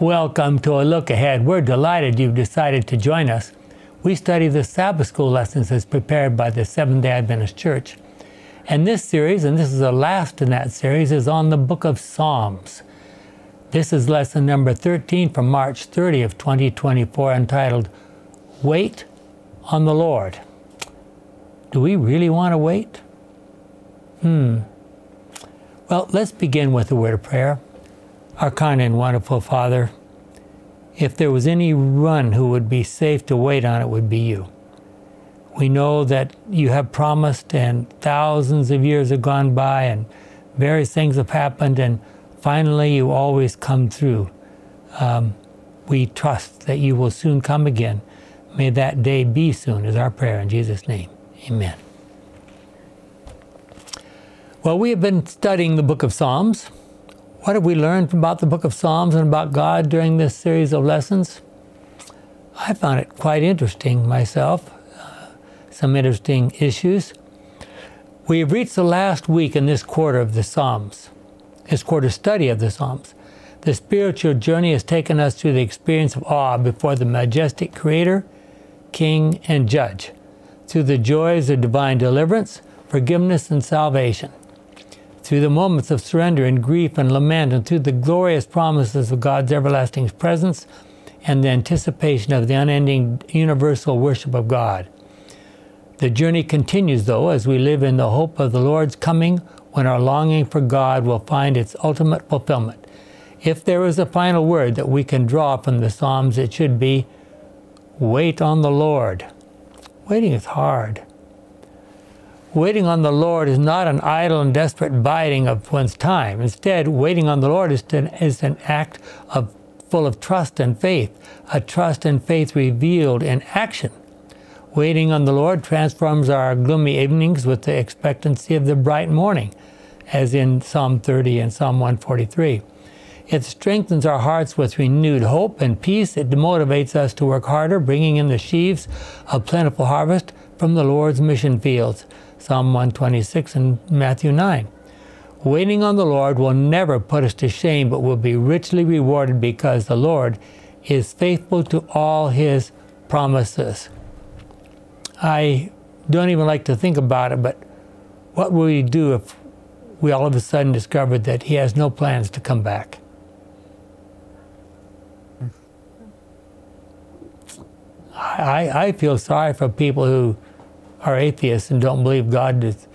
Welcome to a look ahead. We're delighted you've decided to join us. We study the Sabbath School lessons as prepared by the Seventh day Adventist Church. And this series, and this is the last in that series, is on the book of Psalms. This is lesson number 13 from March 30 of 2024 entitled Wait on the Lord. Do we really want to wait? Hmm. Well, let's begin with a word of prayer. Our kind and wonderful Father, if there was any one who would be safe to wait on, it would be you. We know that you have promised, and thousands of years have gone by, and various things have happened, and finally you always come through. Um, we trust that you will soon come again. May that day be soon, is our prayer in Jesus' name. Amen. Well, we have been studying the book of Psalms. What have we learned about the book of Psalms and about God during this series of lessons? I found it quite interesting myself, uh, some interesting issues. We have reached the last week in this quarter of the Psalms, this quarter study of the Psalms. The spiritual journey has taken us through the experience of awe before the majestic Creator, King, and Judge, through the joys of divine deliverance, forgiveness, and salvation through the moments of surrender and grief and lament, and through the glorious promises of God's everlasting presence and the anticipation of the unending universal worship of God. The journey continues, though, as we live in the hope of the Lord's coming when our longing for God will find its ultimate fulfillment. If there is a final word that we can draw from the Psalms, it should be wait on the Lord. Waiting is hard. Waiting on the Lord is not an idle and desperate biding of one's time. Instead, waiting on the Lord is, to, is an act of full of trust and faith, a trust and faith revealed in action. Waiting on the Lord transforms our gloomy evenings with the expectancy of the bright morning, as in Psalm 30 and Psalm 143. It strengthens our hearts with renewed hope and peace. It motivates us to work harder, bringing in the sheaves of plentiful harvest from the Lord's mission fields. Psalm 126 and Matthew 9. Waiting on the Lord will never put us to shame, but will be richly rewarded because the Lord is faithful to all his promises. I don't even like to think about it, but what would we do if we all of a sudden discovered that he has no plans to come back? I, I feel sorry for people who are atheists and don't believe God is.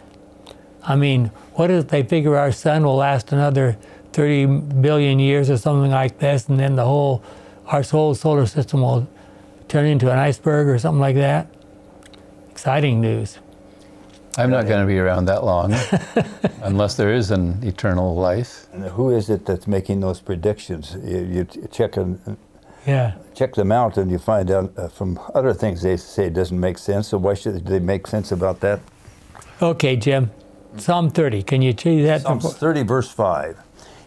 I mean, what if they figure our sun will last another 30 billion years or something like this, and then the whole, our whole solar system will turn into an iceberg or something like that? Exciting news. I'm not going to be around that long, unless there is an eternal life. And who is it that's making those predictions? You, you check on yeah. check them out and you find out uh, from other things they say it doesn't make sense. So why should they make sense about that? Okay, Jim. Psalm 30. Can you choose that? Psalm 30, verse 5.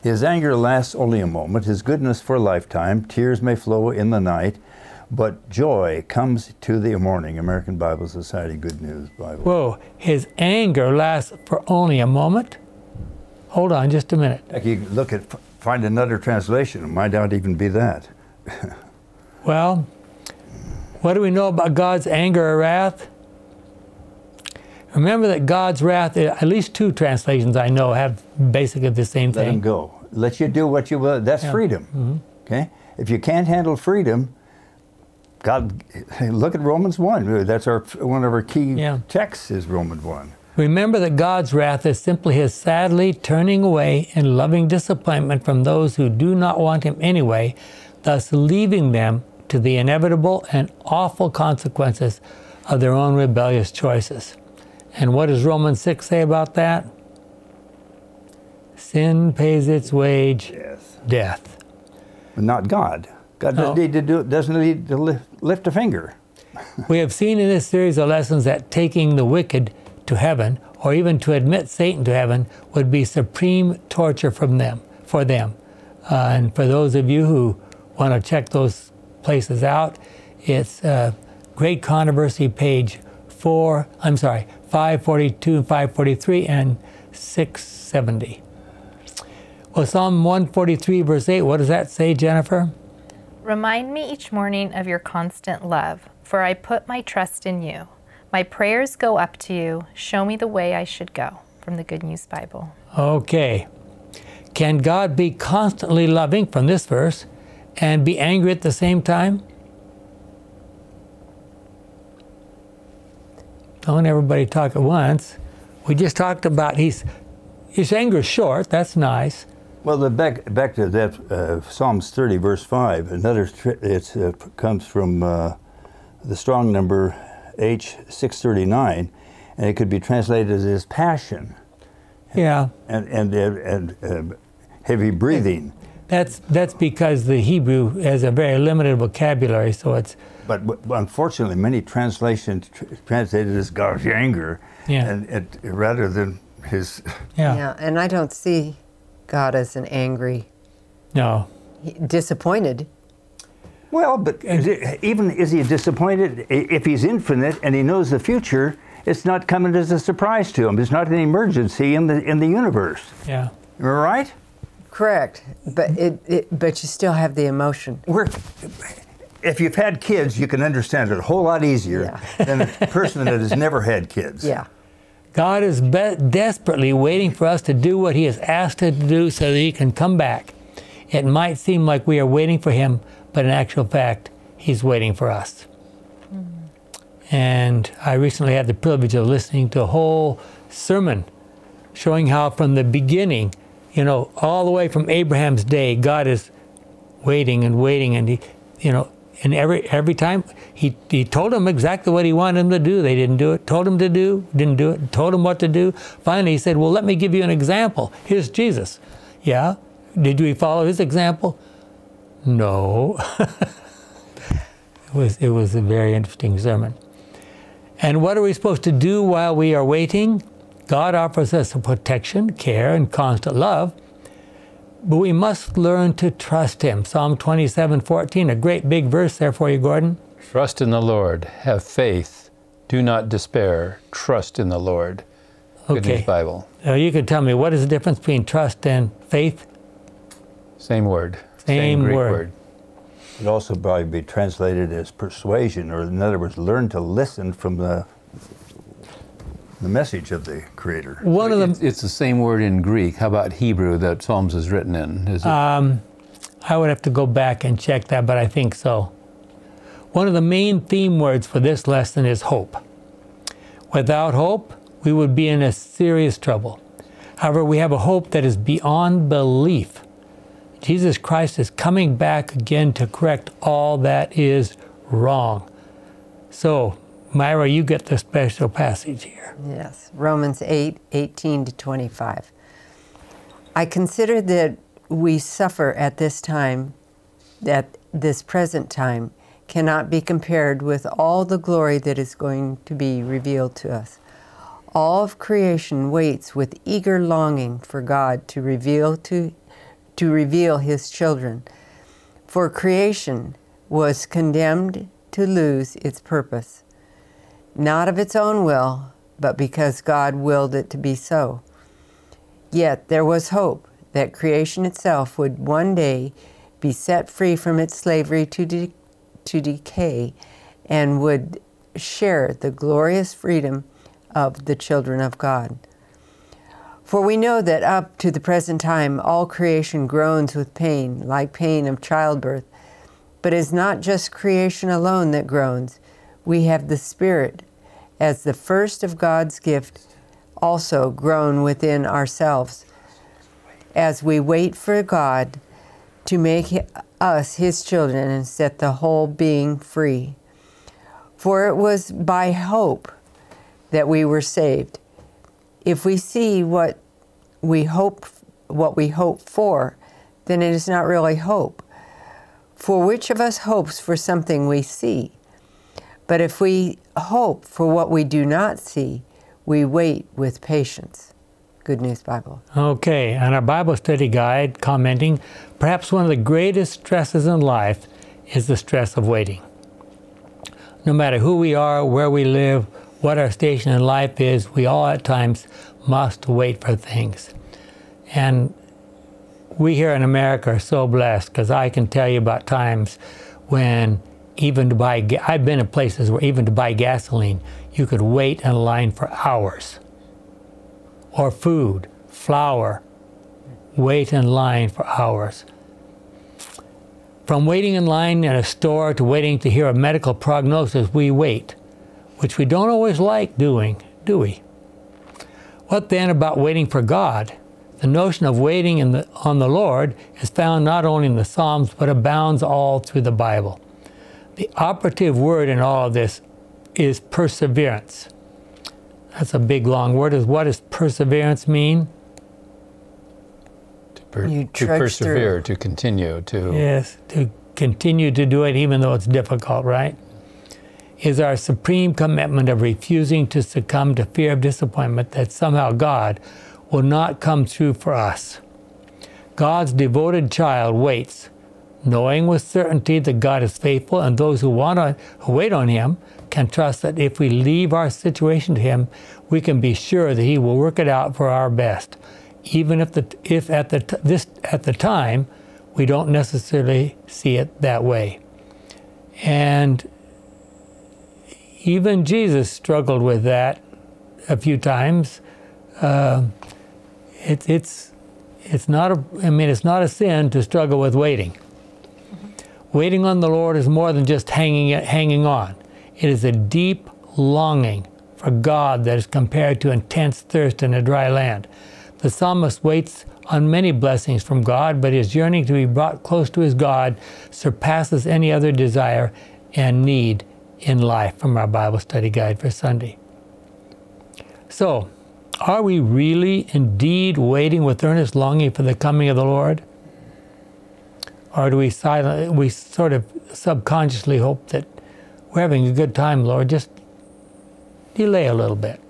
His anger lasts only a moment, his goodness for a lifetime. Tears may flow in the night, but joy comes to the morning. American Bible Society Good News Bible. Whoa. His anger lasts for only a moment? Hold on just a minute. You look at, find another translation. It might not even be that. well, what do we know about God's anger or wrath? Remember that God's wrath, at least two translations I know have basically the same thing. Let him go. Let you do what you will. That's yeah. freedom. Mm-hmm. Okay? If you can't handle freedom, God, look at Romans 1. That's our one of our key yeah. texts is Romans 1. Remember that God's wrath is simply his sadly turning away in loving disappointment from those who do not want him anyway thus leaving them to the inevitable and awful consequences of their own rebellious choices. And what does Romans 6 say about that? Sin pays its wage, yes. death. But not God. God doesn't no. need to do doesn't need to lift, lift a finger. we have seen in this series of lessons that taking the wicked to heaven, or even to admit Satan to heaven, would be supreme torture from them for them. Uh, and for those of you who want to check those places out, it's uh, Great Controversy, page four, I'm sorry, 542 and 543 and 670. Well, Psalm 143, verse 8, what does that say, Jennifer? Remind me each morning of your constant love, for I put my trust in you. My prayers go up to you. Show me the way I should go. From the Good News Bible. Okay. Can God be constantly loving from this verse and be angry at the same time? Don't everybody talk at once. We just talked about he's his anger is short. That's nice. Well, the back back to that uh, Psalms 30, verse 5. Another it uh, comes from uh, the strong number H639, and it could be translated as passion. Yeah. And and and, and uh, heavy breathing. That's that's because the Hebrew has a very limited vocabulary, so it's. But, but unfortunately, many translations tr- translated as God's anger, Yeah. and it, rather than his. Yeah. Yeah, and I don't see God as an angry, No. disappointed. Well, but is it, even is he disappointed if he's infinite and he knows the future? It's not coming as a surprise to him. It's not an emergency in the in the universe. Yeah. Am I right? Correct, but it, it but you still have the emotion. We're, if you've had kids, you can understand it a whole lot easier than a person that has never had kids. Yeah. God is be- desperately waiting for us to do what He has asked us to do so that He can come back. It might seem like we are waiting for Him, but in actual fact, He's waiting for us. And I recently had the privilege of listening to a whole sermon showing how from the beginning, you know, all the way from Abraham's day, God is waiting and waiting, and he, you know, and every every time he he told them exactly what he wanted them to do. They didn't do it. Told them to do, didn't do it. Told them what to do. Finally, he said, "Well, let me give you an example. Here's Jesus. Yeah, did we follow his example? No. it was it was a very interesting sermon. And what are we supposed to do while we are waiting? God offers us protection, care, and constant love. But we must learn to trust Him. Psalm 27 14, a great big verse there for you, Gordon. Trust in the Lord. Have faith. Do not despair. Trust in the Lord. Good Okay. News Bible. Uh, you can tell me what is the difference between trust and faith? Same word. Same Greek word. word. It could also probably be translated as persuasion, or in other words, learn to listen from the the message of the Creator. One of It's, them, it's the same word in Greek. How about Hebrew that Psalms is written in? Is it? um, I would have to go back and check that, but I think so. One of the main theme words for this lesson is hope. Without hope, we would be in a serious trouble. However, we have a hope that is beyond belief. Jesus Christ is coming back again to correct all that is wrong. So, Myra, you get the special passage here. Yes, Romans 8, 18 to 25. I consider that we suffer at this time, that this present time cannot be compared with all the glory that is going to be revealed to us. All of creation waits with eager longing for God to reveal to to reveal his children. For creation was condemned to lose its purpose not of its own will, but because God willed it to be so. Yet there was hope that creation itself would one day be set free from its slavery to, de- to decay and would share the glorious freedom of the children of God. For we know that up to the present time all creation groans with pain, like pain of childbirth. But it is not just creation alone that groans. We have the Spirit as the first of God's gift also grown within ourselves as we wait for God to make us his children and set the whole being free. For it was by hope that we were saved. If we see what we hope what we hope for, then it is not really hope. For which of us hopes for something we see? But if we hope for what we do not see, we wait with patience. Good News Bible. Okay, on our Bible study guide, commenting, perhaps one of the greatest stresses in life is the stress of waiting. No matter who we are, where we live, what our station in life is, we all at times must wait for things. And we here in America are so blessed because I can tell you about times when even to buy, I've been in places where even to buy gasoline, you could wait in line for hours. Or food, flour, wait in line for hours. From waiting in line in a store to waiting to hear a medical prognosis, we wait, which we don't always like doing, do we? What then about waiting for God? The notion of waiting in the, on the Lord is found not only in the Psalms, but abounds all through the Bible. The operative word in all of this is perseverance. That's a big long word. Is what does perseverance mean? To, per- You to trudge persevere, to continue, to Yes, to continue to do it even though it's difficult, right? Is our supreme commitment of refusing to succumb to fear of disappointment that somehow God will not come through for us. God's devoted child waits, knowing with certainty that God is faithful, and those who want to who wait on Him can trust that if we leave our situation to Him, we can be sure that He will work it out for our best, even if the if at the this at the time we don't necessarily see it that way. And even Jesus struggled with that a few times. Uh, it, it's it's not a I mean it's not a sin to struggle with waiting. Waiting on the Lord is more than just hanging hanging on. It is a deep longing for God that is compared to intense thirst in a dry land. The psalmist waits on many blessings from God, but his yearning to be brought close to his God surpasses any other desire and need in life from our Bible study guide for Sunday. So, are we really indeed waiting with earnest longing for the coming of the Lord? Or do we silent, we sort of subconsciously hope that we're having a good time, Lord, just delay a little bit?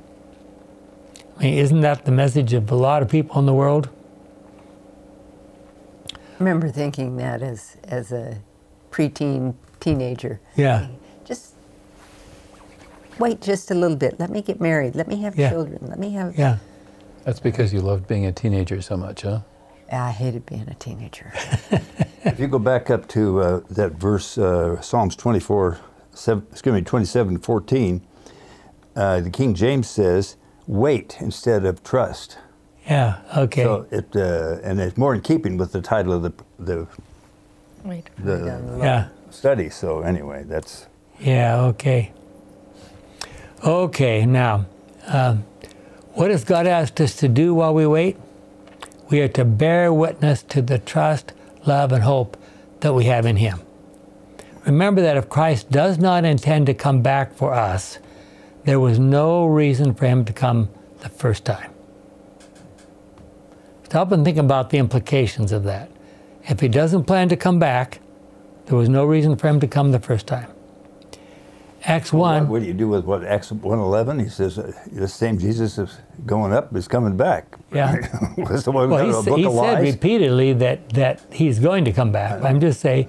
I mean, isn't that the message of a lot of people in the world? I remember thinking that as as a preteen teenager. Yeah. Just wait just a little bit. Let me get married. Let me have Yeah. children. Let me have. Yeah. That's because you loved being a teenager so much, huh? I hated being a teenager. If you go back up to uh, that verse, uh, Psalms 24, seven, excuse me, 27, 14, uh, the King James says, wait instead of trust. Yeah. Okay. So it, uh, and it's more in keeping with the title of the, the, Wait. the yeah. study. So anyway, that's, Yeah, okay. Okay, now, um, what has God asked us to do while we wait? We are to bear witness to the trust, love, and hope that we have in Him. Remember that if Christ does not intend to come back for us, there was no reason for Him to come the first time. Stop and think about the implications of that. If He doesn't plan to come back, there was no reason for Him to come the first time. Acts 1. what do you do with what Acts 111? He says, uh, the same Jesus is going up is coming back. Yeah. Was the one Well, he, a s- book he said lies? repeatedly that, that he's going to come back. I'm just saying,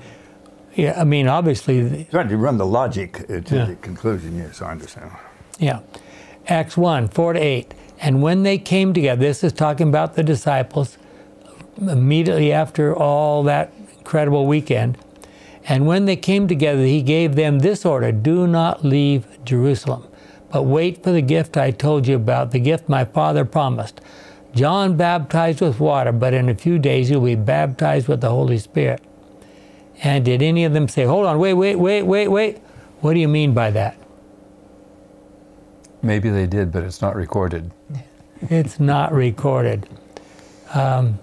yeah, I mean, obviously, Trying to run the logic uh, to Yeah. the conclusion, yes, I understand. yeah. Acts 1, 4 to 8. And when they came together, this is talking about the disciples immediately after all that incredible weekend. And when they came together, he gave them this order Do not leave Jerusalem, but wait for the gift I told you about, the gift my father promised. John baptized with water, but in a few days you'll be baptized with the Holy Spirit. And did any of them say, Hold on, wait, wait, wait, wait, wait? What do you mean by that? Maybe they did, but it's not recorded. It's not recorded. Um,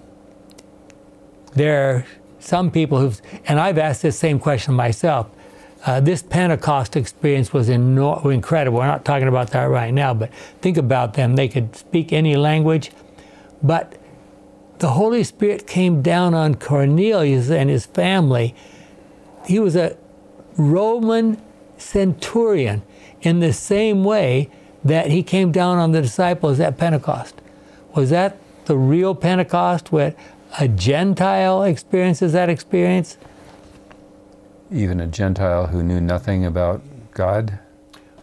there some people who've, and I've asked this same question myself. Uh, this Pentecost experience was ino- incredible. We're not talking about that right now, but think about them. They could speak any language, but the Holy Spirit came down on Cornelius and his family. He was a Roman centurion in the same way that he came down on the disciples at Pentecost. Was that the real Pentecost where a Gentile experiences that experience? Even a Gentile who knew nothing about God.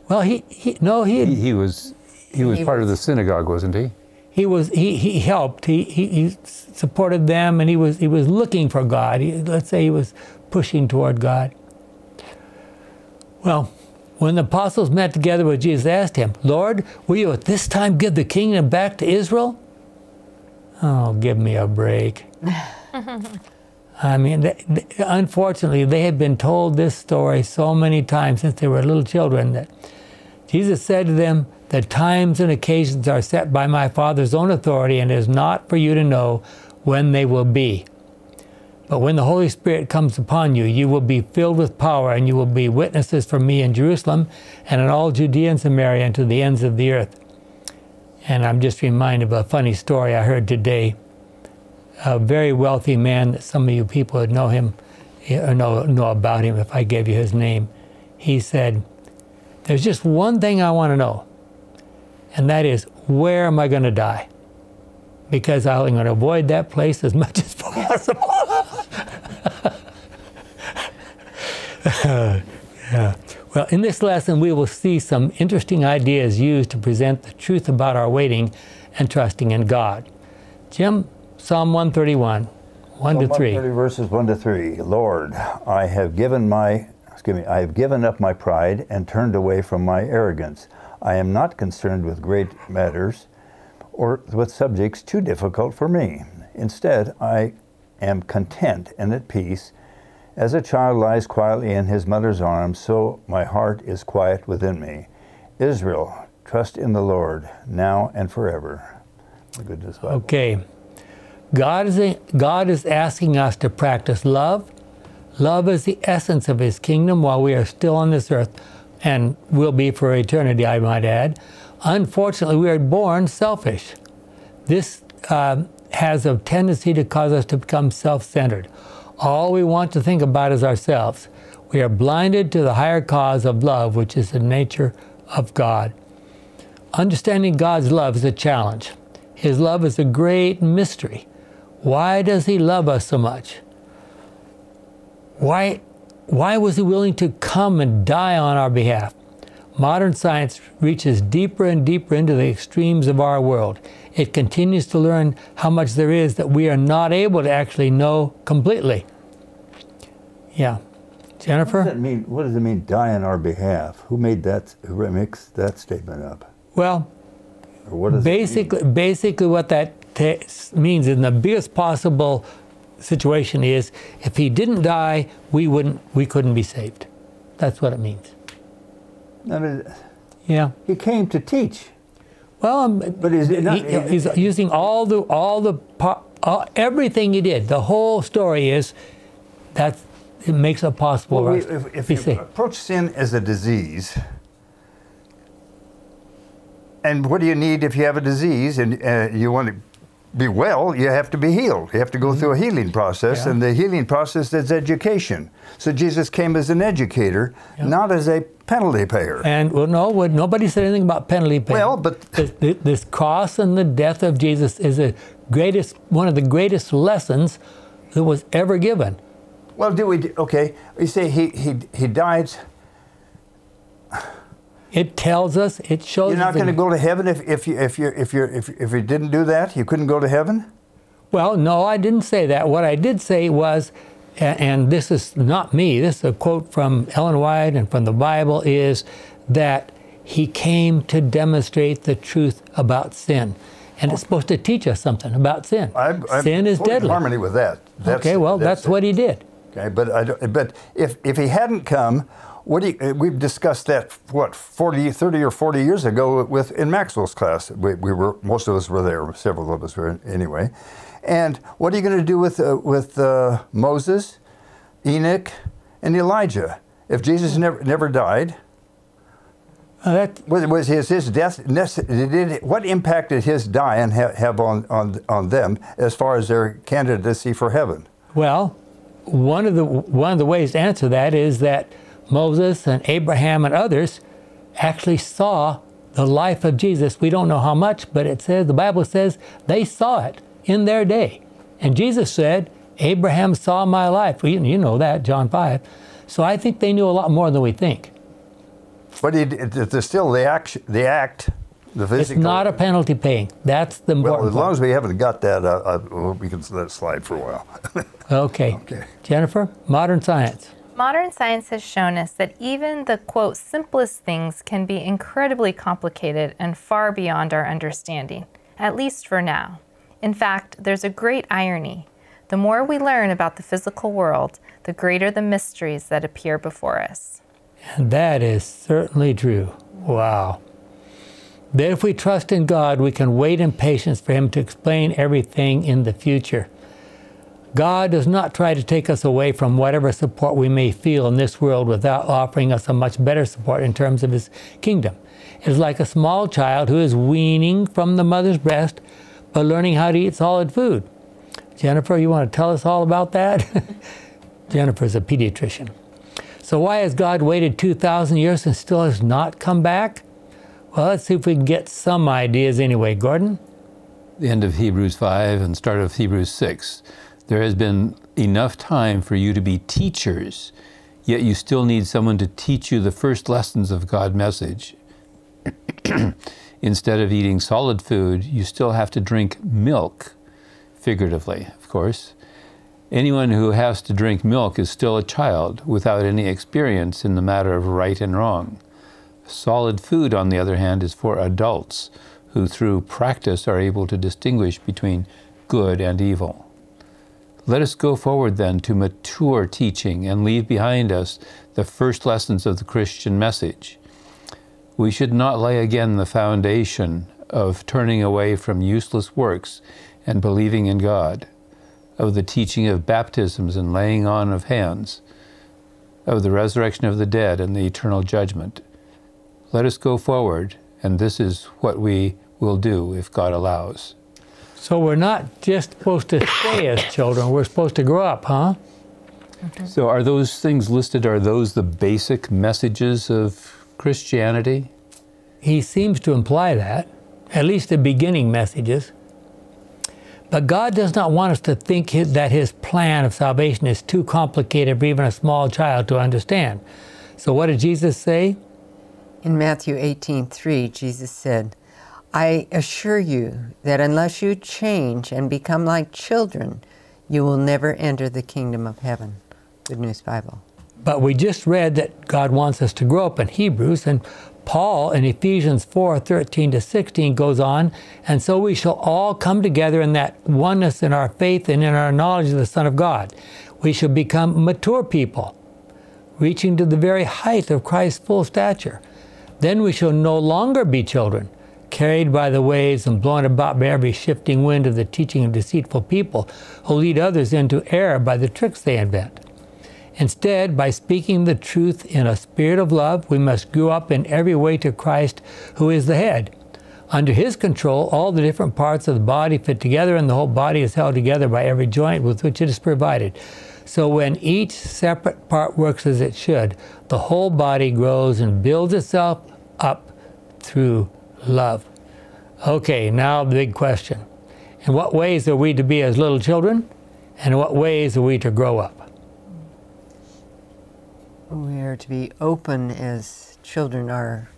Well, he, he no, he, He, he was he was He part of the synagogue, wasn't he? he was he, he helped. He, he he supported them, and he was he was looking for God. He, let's say he was pushing toward God. Well, when the apostles met together with Jesus, they asked him, "Lord, will you at this time give the kingdom back to Israel?" Oh, give me a break. I mean, they, they- unfortunately, they had been told this story so many times since they were little children that Jesus said to them, The times and occasions are set by my Father's own authority, and it is not for you to know when they will be. But when the Holy Spirit comes upon you, you will be filled with power, and you will be witnesses for me in Jerusalem and in all Judea and Samaria and to the ends of the earth. And I'm just reminded of a funny story I heard today. A very wealthy man, some of you people would know him, eh, or know, know about him if I gave you his name. He said, There's just one thing I want to know, and that is, where am I going to die? Because I'm going to avoid that place as much as possible. yeah. Well, in this lesson, we will see some interesting ideas used to present the truth about our waiting and trusting in God. Jim, Psalm 131, 1 to 3. 130 verses 1 to 3. Lord, I have given my excuse me, I have given up my pride and turned away from my arrogance. I am not concerned with great matters or with subjects too difficult for me. Instead, I am content and at peace. As a child lies quietly in his mother's arms, so my heart is quiet within me. Israel, trust in the Lord now and forever. Okay. God is, God is asking us to practice love. Love is the essence of His kingdom while we are still on this earth, and will be for eternity, I might add. Unfortunately, we are born selfish. This um, has a tendency to cause us to become self centered. All we want to think about is ourselves. We are blinded to the higher cause of love, which is the nature of God. Understanding God's love is a challenge. His love is a great mystery. Why does He love us so much? Why, why was He willing to come and die on our behalf? Modern science reaches deeper and deeper into the extremes of our world. It continues to learn how much there is that we are not able to actually know completely. Yeah. What does Jennifer? that mean? What does it mean, die on our behalf? Who made that? Who makes that statement up? Well, Or what does it mean? basically, basically what that means in the biggest possible situation is if he didn't die, we wouldn't, we couldn't be saved. That's what it means. I mean, Yeah. he came to teach. Well, um, But is it not- he, he's using all the all the all, everything he did. The whole story is that it makes it possible Well, we, for us if, if to be you saved. approach sin as a disease, and what do you need if you have a disease and uh, you want to be well? You have to be healed. You have to go through a healing process. Yeah. and the healing process is education. So Jesus came as an educator, Yeah. not as a penalty payer. And well, no, well, nobody said anything about penalty payment. Well, but- this, this- this cross and the death of Jesus is the greatest, one of the greatest lessons that was ever given. Well, do we? Okay, you say he he he died. It tells us, it shows. You're not going to go to heaven if if you if you if you if if you didn't do that. You couldn't go to heaven. Well, no, I didn't say that. What I did say was, and this is not me, this is a quote from Ellen White and from the Bible, is that he came to demonstrate the truth about sin. And it's supposed to teach us something about sin. I'm, I'm sin is totally in deadly. harmony with that. That's- okay, well, that's, it. what he did. Okay, but I don't, but if if he hadn't come, what do you, uh, we've discussed that what 40, 30 or forty years ago with in Maxwell's class. We, we were most of us were there. Several of us were anyway. And what are you going to do with uh, with uh, Moses, Enoch, and Elijah? If Jesus never never died, Uh, that, was, was his his death? Did, what impact did his dying ha- have on, on on them as far as their candidacy for heaven? well, one of the one of the ways to answer that is that Moses and Abraham and others actually saw the life of Jesus. We don't know how much, but it says the Bible says they saw it in their day. And Jesus said, "Abraham saw my life." Well, you, know that, John five. So I think they knew a lot more than we think. But it, it, there's still the act, the act The It's physical. not a penalty paying. That's the important Well, as long part. as we haven't got that, uh, uh, well, we can let it slide for a while. Okay. Okay. Jennifer, modern science. Modern science has shown us that even the quote simplest things can be incredibly complicated and far beyond our understanding, at least for now. In fact, there's a great irony. The more we learn about the physical world, the greater the mysteries that appear before us. And that is certainly true. Wow. That if we trust in God, we can wait in patience for Him to explain everything in the future. God does not try to take us away from whatever support we may feel in this world without offering us a much better support in terms of His kingdom. It is like a small child who is weaning from the mother's breast but learning how to eat solid food. Jennifer, you want to tell us all about that? Jennifer's a pediatrician. So, why has God waited 2,000 years and still has not come back? Well, let's see if we can get some ideas anyway. Gordon? the end of Hebrews 5 and start of Hebrews 6, there has been enough time for you to be teachers, yet you still need someone to teach you the first lessons of God's message. Instead of eating solid food, you still have to drink milk, figuratively, of course. Anyone who has to drink milk is still a child without any experience in the matter of right and wrong. Solid food, on the other hand, is for adults who, through practice, are able to distinguish between good and evil. Let us go forward then to mature teaching and leave behind us the first lessons of the Christian message. We should not lay again the foundation of turning away from useless works and believing in God, of the teaching of baptisms and laying on of hands, of the resurrection of the dead and the eternal judgment. Let us go forward, and this is what we will do if God allows. So, we're not just supposed to stay as children, we're supposed to grow up, huh? So, are those things listed? Are those the basic messages of Christianity? He seems to imply that, at least the beginning messages. But God does not want us to think his, that His plan of salvation is too complicated for even a small child to understand. So, what did Jesus say? In Matthew 18:3, Jesus said, "I assure you that unless you change and become like children, you will never enter the kingdom of heaven." Good News Bible. But we just read that God wants us to grow up in Hebrews, and Paul in Ephesians 4 13 to 16 goes on, and so we shall all come together in that oneness in our faith and in our knowledge of the Son of God. We shall become mature people, reaching to the very height of Christ's full stature. Then we shall no longer be children, carried by the waves and blown about by every shifting wind of the teaching of deceitful people who lead others into error by the tricks they invent. Instead, by speaking the truth in a spirit of love, we must grow up in every way to Christ, who is the head. Under his control, all the different parts of the body fit together, and the whole body is held together by every joint with which it is provided. So, when each separate part works as it should, the whole body grows and builds itself up through love. Okay, now the big question. In what ways are we to be as little children? And in what ways are we to grow up? We are to be open as children are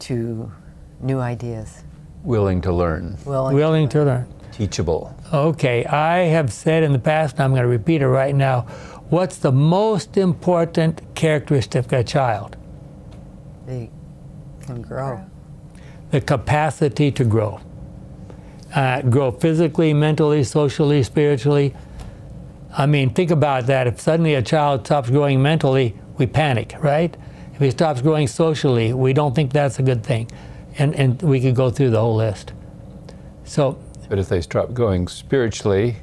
to new ideas. Willing to learn, Willing, Willing to learn. teachable. Okay, I have said in the past, and I'm going to repeat it right now. What's the most important characteristic of a child? they can grow. The capacity to grow. Uh, grow physically, mentally, socially, spiritually. I mean, think about that. If suddenly a child stops growing mentally, we panic, right? If he stops growing socially, we don't think that's a good thing. And, and we could go through the whole list. So But if they stop going spiritually,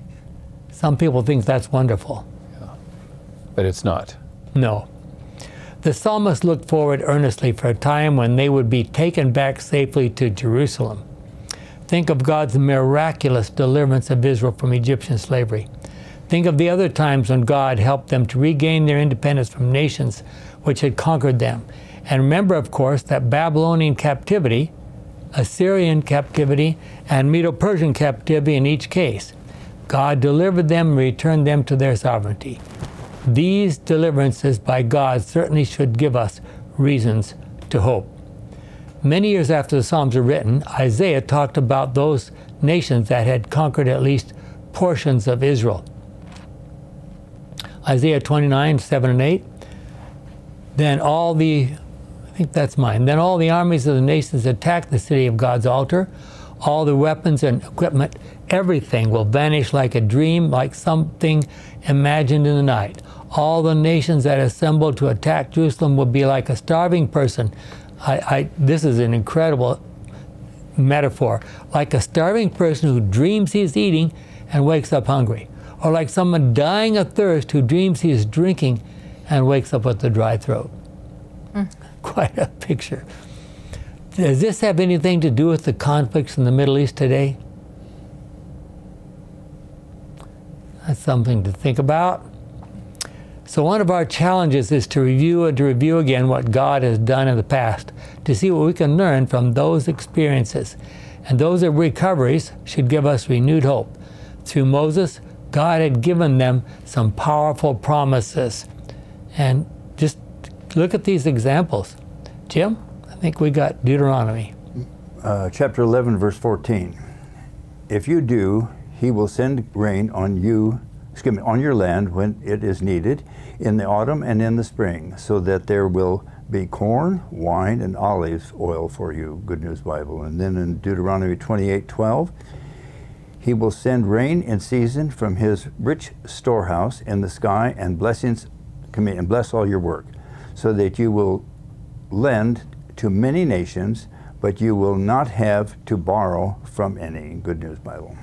some people think that's wonderful. Yeah. but it's not. No. The psalmist looked forward earnestly for a time when they would be taken back safely to Jerusalem. Think of God's miraculous deliverance of Israel from Egyptian slavery. Think of the other times when God helped them to regain their independence from nations which had conquered them. And remember, of course, that Babylonian captivity, Assyrian captivity, and Medo Persian captivity in each case. God delivered them and returned them to their sovereignty. These deliverances by God certainly should give us reasons to hope. Many years after the Psalms were written, Isaiah talked about those nations that had conquered at least portions of Israel. Isaiah 29, 7 and 8. Then all the, I think that's mine, then all the armies of the nations attacked the city of God's altar. All the weapons and equipment, everything will vanish like a dream, like something imagined in the night. All the nations that assembled to attack Jerusalem will be like a starving person. I, I, this is an incredible metaphor. Like a starving person who dreams he's eating and wakes up hungry. Or like someone dying of thirst who dreams he is drinking and wakes up with a dry throat. Mm. Quite a picture. Does this have anything to do with the conflicts in the Middle East today? That's something to think about. So, one of our challenges is to review and to review again what God has done in the past, to see what we can learn from those experiences. And those recoveries should give us renewed hope. Through Moses, God had given them some powerful promises. And just look at these examples. Jim, I think we got Deuteronomy. Uh, chapter 11, verse 14. If you do, he will send rain on you excuse me, on your land when it is needed in the autumn and in the spring, so that there will be corn, wine, and olive oil for you. Good News Bible. And then in Deuteronomy 28 12, he will send rain in season from his rich storehouse in the sky and blessings and bless all your work, so that you will lend to many nations, but you will not have to borrow from any. Good News Bible.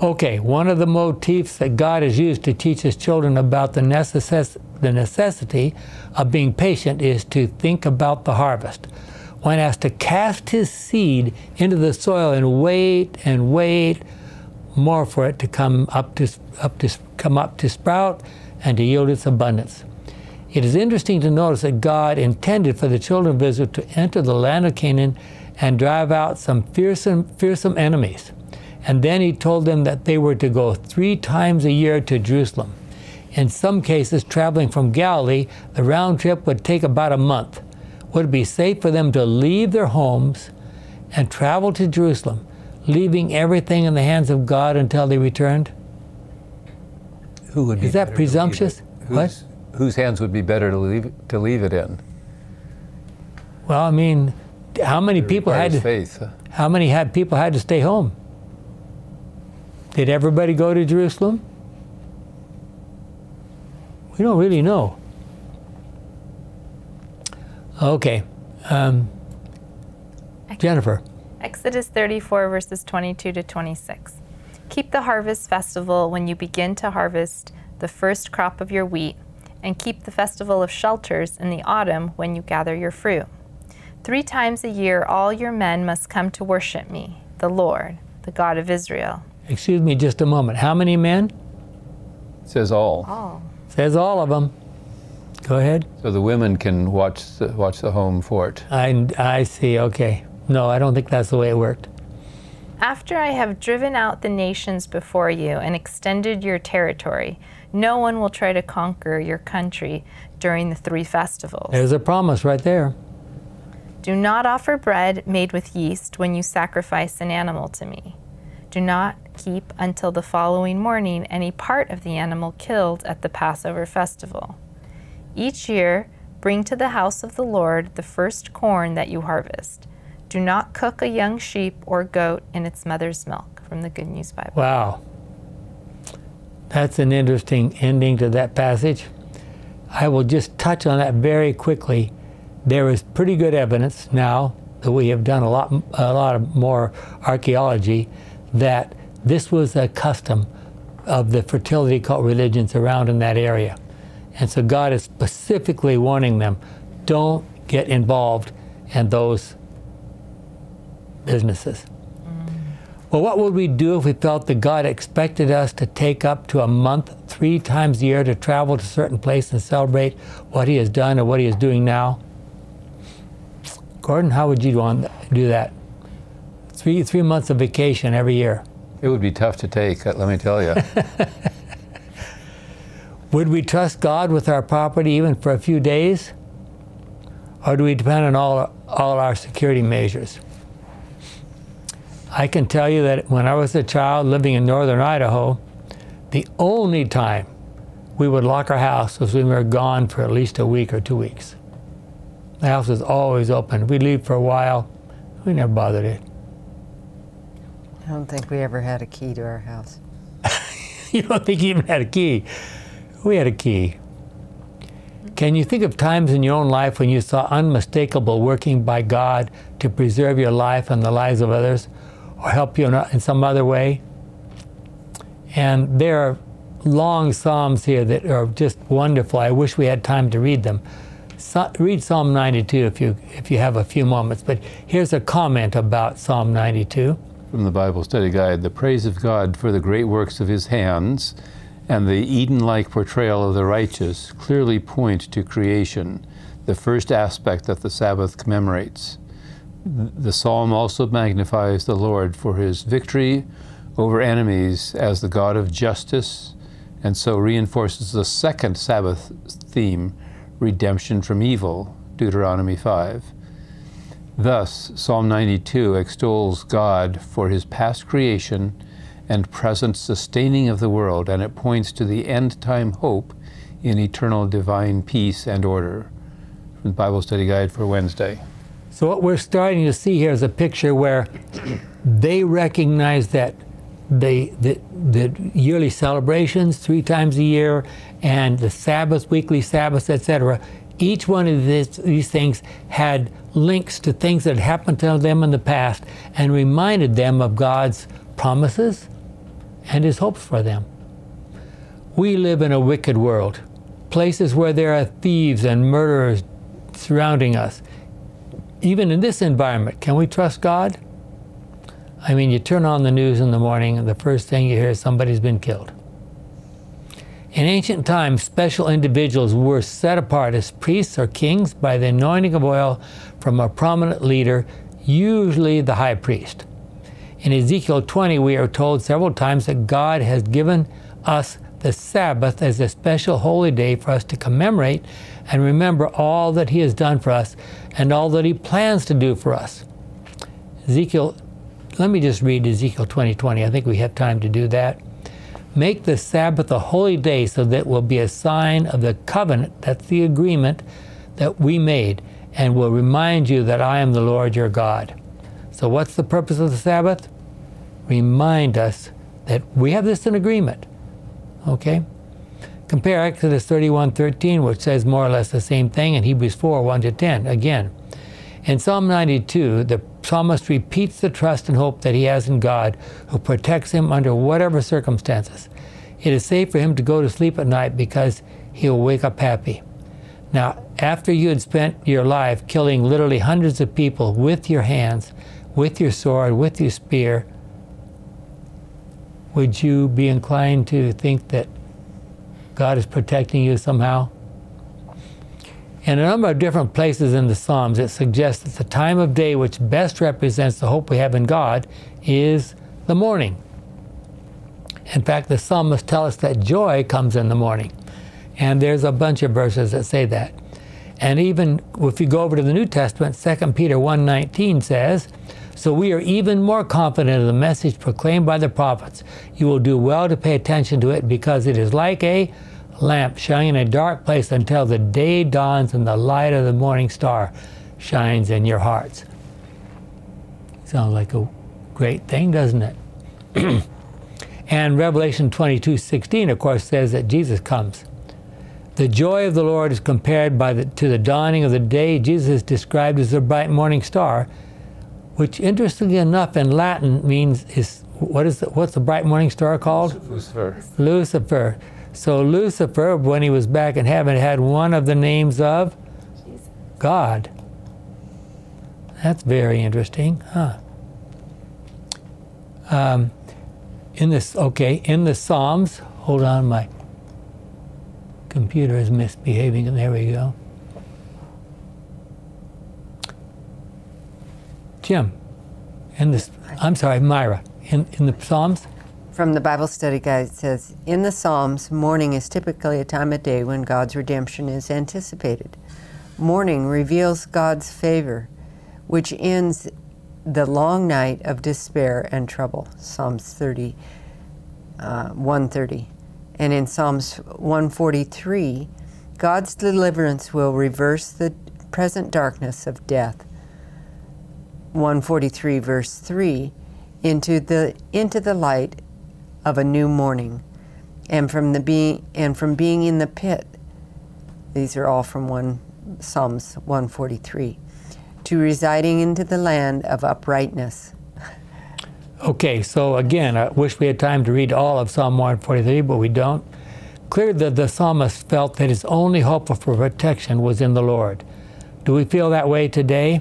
Okay, one of the motifs that God has used to teach his children about the, necess- the necessity of being patient is to think about the harvest. One has to cast his seed into the soil and wait and wait more for it to come up to, up to come up to sprout and to yield its abundance. It is interesting to notice that God intended for the children of Israel to enter the land of Canaan and drive out some fearsome, fearsome enemies. And then he told them that they were to go three times a year to Jerusalem. In some cases, traveling from Galilee, the round trip would take about a month. Would it be safe for them to leave their homes and travel to Jerusalem, leaving everything in the hands of God until they returned? Who would Is that presumptuous? What? Whose hands would be better to leave to leave it in? Well, I mean, how many people had to, faith. How many had people had to stay home? Did everybody go to Jerusalem? We don't really know. Okay. Um, Jennifer. Exodus 34, verses 22 to 26. Keep the harvest festival when you begin to harvest the first crop of your wheat, and keep the festival of shelters in the autumn when you gather your fruit. Three times a year, all your men must come to worship me, the Lord, the God of Israel. Excuse me just a moment. How many men? It says all. All. Says all of them. Go ahead. So the women can watch the, watch the home fort. I, I see. Okay. No, I don't think that's the way it worked. After I have driven out the nations before you and extended your territory, no one will try to conquer your country during the three festivals. There's a promise right there. Do not offer bread made with yeast when you sacrifice an animal to me. Do not keep until the following morning any part of the animal killed at the Passover festival. Each year, bring to the house of the Lord the first corn that you harvest. Do not cook a young sheep or goat in its mother's milk. From the Good News Bible. Wow. That's an interesting ending to that passage. I will just touch on that very quickly. There is pretty good evidence now that we have done a lot, a lot of more archaeology that this was a custom of the fertility cult religions around in that area. And so God is specifically warning them don't get involved in those businesses. Mm. Well, what would we do if we felt that God expected us to take up to a month, three times a year, to travel to a certain place and celebrate what He has done or what He is doing now? Gordon, how would you want do that? Three, three months of vacation every year. It would be tough to take, uh, let me tell you. would we trust God with our property even for a few days? or do we depend on all, all our security measures? I can tell you that when I was a child living in northern Idaho, the only time we would lock our house was when we were gone for at least a week or two weeks. The house was always open. We'd leave for a while. We never bothered it. I don't think we ever had a key to our house. you don't think you even had a key. We had a key. Can you think of times in your own life when you saw unmistakable working by God to preserve your life and the lives of others or help you in uh, some other way? And there are long Psalms here that are just wonderful. I wish we had time to read them. So, read Psalm 92 if you, if you have a few moments. But here's a comment about Psalm 92. From the Bible Study Guide The praise of God for the great works of his hands and the Eden like portrayal of the righteous clearly point to creation, the first aspect that the Sabbath commemorates. The psalm also magnifies the Lord for his victory over enemies as the God of justice, and so reinforces the second Sabbath theme, redemption from evil, Deuteronomy 5. Thus, Psalm 92 extols God for his past creation and present sustaining of the world, and it points to the end time hope in eternal divine peace and order. From the Bible Study Guide for Wednesday. So, what we're starting to see here is a picture where they recognize that the, the, the yearly celebrations, three times a year, and the Sabbath, weekly Sabbaths, etc., each one of this, these things had links to things that happened to them in the past and reminded them of God's promises and his hopes for them. We live in a wicked world, places where there are thieves and murderers surrounding us. Even in this environment, can we trust God? I mean, you turn on the news in the morning, and the first thing you hear is somebody's been killed. In ancient times, special individuals were set apart as priests or kings by the anointing of oil from a prominent leader, usually the high priest. In Ezekiel 20, we are told several times that God has given us the Sabbath as a special holy day for us to commemorate and remember all that He has done for us and all that He plans to do for us. Ezekiel, let me just read Ezekiel 20:20. 20. I think we have time to do that. Make the Sabbath a holy day so that it will be a sign of the covenant, that's the agreement that we made, and will remind you that I am the Lord your God. So, what's the purpose of the Sabbath? Remind us that we have this in agreement. Okay? Compare Exodus 31:13, which says more or less the same thing, and Hebrews 4 1 to 10. Again, in Psalm 92, the psalmist repeats the trust and hope that he has in God, who protects him under whatever circumstances. It is safe for him to go to sleep at night because he will wake up happy. Now, after you had spent your life killing literally hundreds of people with your hands, with your sword, with your spear, would you be inclined to think that God is protecting you somehow? In a number of different places in the Psalms, it suggests that the time of day which best represents the hope we have in God is the morning. In fact, the psalmists tell us that joy comes in the morning. And there's a bunch of verses that say that. And even if you go over to the New Testament, 2 Peter 1.19 says, so we are even more confident of the message proclaimed by the prophets. You will do well to pay attention to it because it is like a lamp shining in a dark place until the day dawns and the light of the morning star shines in your hearts. Sounds like a great thing, doesn't it? and Revelation 22:16, of course, says that Jesus comes. The joy of the Lord is compared by the, to the dawning of the day. Jesus is described as the bright morning star which interestingly enough in Latin means is what is the, what's the bright morning star called? Lucifer. Lucifer. So Lucifer, when he was back in heaven, had one of the names of God. That's very interesting, huh? Um, in this, okay, in the Psalms, hold on, my computer is misbehaving, and there we go. Jim, in this, I'm sorry, Myra, in, in the Psalms? From the Bible Study Guide, says In the Psalms, morning is typically a time of day when God's redemption is anticipated. Morning reveals God's favor, which ends the long night of despair and trouble. Psalms 30, uh, 130. And in Psalms 143, God's deliverance will reverse the present darkness of death. 143 verse 3 into the into the light of a new morning and from the being and from being in the pit these are all from one Psalms 143 to residing into the land of uprightness Okay, so again, I wish we had time to read all of Psalm 143, but we don't. Clear that the psalmist felt that his only hope for protection was in the Lord. Do we feel that way today?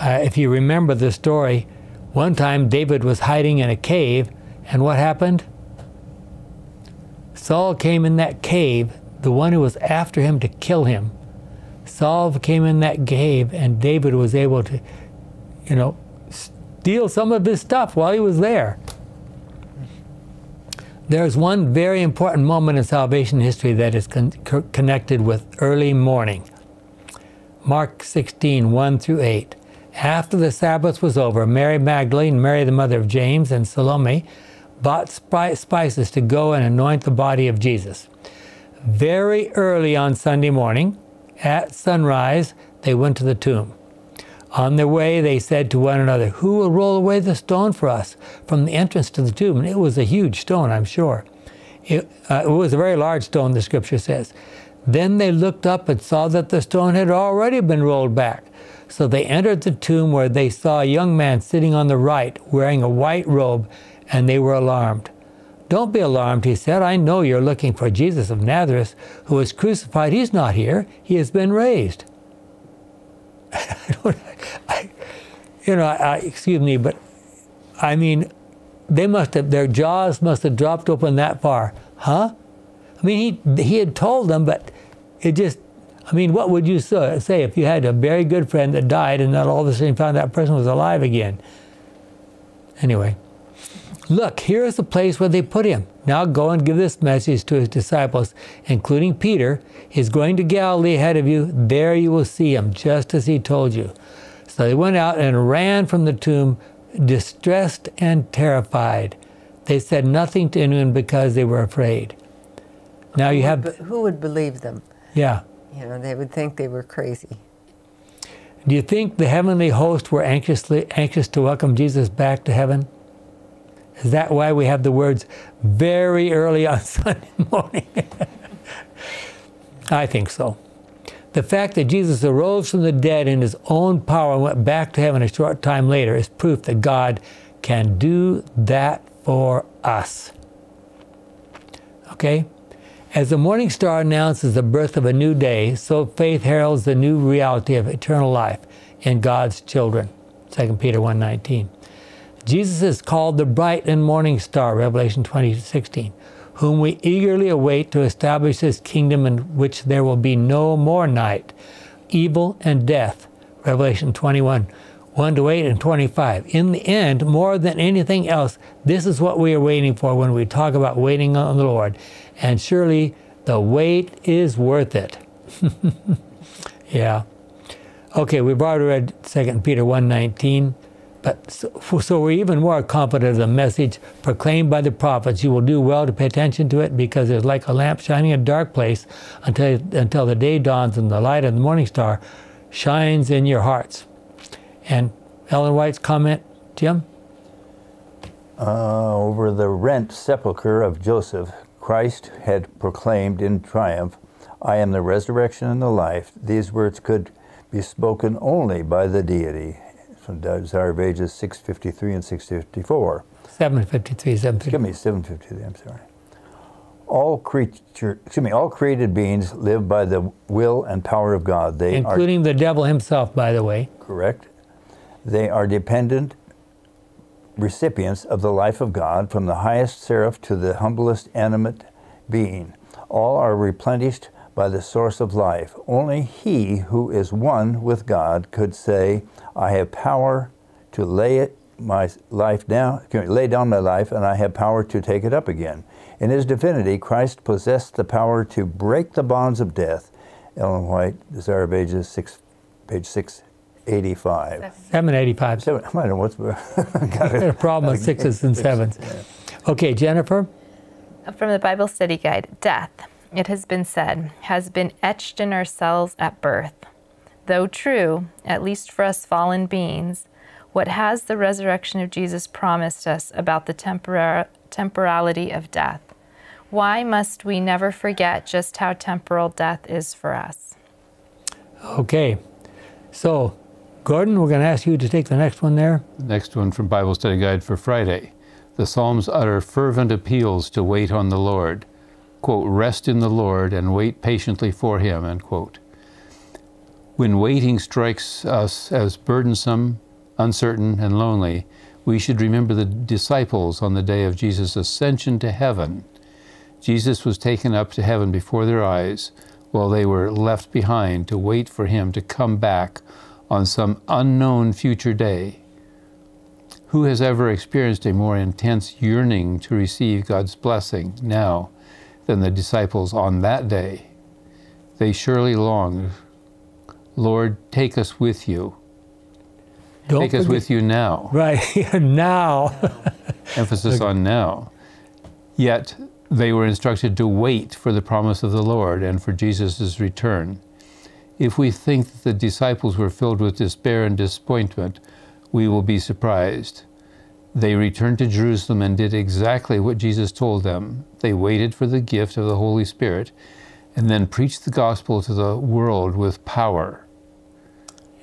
Uh, if you remember the story, one time David was hiding in a cave, and what happened? Saul came in that cave, the one who was after him to kill him. Saul came in that cave, and David was able to, you know, steal some of his stuff while he was there. There's one very important moment in salvation history that is con connected with early morning. Mark 16, 1 through 8. After the Sabbath was over, Mary Magdalene, Mary the mother of James, and Salome bought spices to go and anoint the body of Jesus. Very early on Sunday morning, at sunrise, they went to the tomb. On their way, they said to one another, Who will roll away the stone for us from the entrance to the tomb? And it was a huge stone, I'm sure. It, uh, it was a very large stone, the scripture says. Then they looked up and saw that the stone had already been rolled back. So they entered the tomb where they saw a young man sitting on the right wearing a white robe, and they were alarmed. Don't be alarmed, he said. I know you're looking for Jesus of Nazareth who was crucified. He's not here, he has been raised. I, you know, I, excuse me, but I mean, they must have, their jaws must have dropped open that far. Huh? I mean, he, he had told them, but it just, I mean, what would you say if you had a very good friend that died and then all of a sudden found that person was alive again? Anyway, look, here is the place where they put him. Now go and give this message to his disciples, including Peter. He's going to Galilee ahead of you. There you will see him, just as he told you. So they went out and ran from the tomb, distressed and terrified. They said nothing to anyone because they were afraid. Now you have. Who would believe them? Yeah. You know, they would think they were crazy. Do you think the heavenly host were anxiously anxious to welcome Jesus back to heaven? Is that why we have the words very early on Sunday morning? I think so. The fact that Jesus arose from the dead in his own power and went back to heaven a short time later is proof that God can do that for us. Okay? As the morning star announces the birth of a new day, so faith heralds the new reality of eternal life in God's children. 2 Peter 1:19. Jesus is called the bright and morning star, Revelation 20:16, whom we eagerly await to establish his kingdom in which there will be no more night, evil and death. Revelation 21 1 to 8 and 25. In the end, more than anything else, this is what we are waiting for when we talk about waiting on the Lord. And surely the wait is worth it. yeah. Okay, we've already read 2 Peter 1.19. But so, so, we're even more confident of the message proclaimed by the prophets. You will do well to pay attention to it because it's like a lamp shining in a dark place until, until the day dawns and the light of the morning star shines in your hearts. And Ellen White's comment, Jim? Uh, over the rent sepulchre of Joseph, Christ had proclaimed in triumph, I am the resurrection and the life. These words could be spoken only by the deity. From Desire of Ages 653 and 654. 753, 753. Excuse me, 753, I'm sorry. All creature, excuse me, all created beings live by the will and power of God. They including are, the devil himself, by the way. Correct. They are dependent recipients of the life of God, from the highest seraph to the humblest animate being. All are replenished by the source of life. Only he who is one with God could say, I have power to lay it my life down, lay down my life, and I have power to take it up again. In his divinity, Christ possessed the power to break the bonds of death Ellen White, Desire of Ages, six, page 685. 785. Seven, I don't know what's got Got a problem with sixes and sevens. Okay, Jennifer. From the Bible Study Guide Death, it has been said, has been etched in our cells at birth. Though true, at least for us fallen beings, what has the resurrection of Jesus promised us about the tempora- temporality of death? Why must we never forget just how temporal death is for us? Okay. So, Gordon, we're going to ask you to take the next one there. Next one from Bible Study Guide for Friday. The Psalms utter fervent appeals to wait on the Lord. Quote, rest in the Lord and wait patiently for him, end quote. When waiting strikes us as burdensome, uncertain, and lonely, we should remember the disciples on the day of Jesus' ascension to heaven. Jesus was taken up to heaven before their eyes, while they were left behind to wait for him to come back on some unknown future day. Who has ever experienced a more intense yearning to receive God's blessing now than the disciples on that day? They surely longed, Lord, take us with you. Don't take us with you now. Right, now. Emphasis on now. Yet they were instructed to wait for the promise of the Lord and for Jesus' return. If we think that the disciples were filled with despair and disappointment, we will be surprised. They returned to Jerusalem and did exactly what Jesus told them. They waited for the gift of the Holy Spirit and then preached the gospel to the world with power.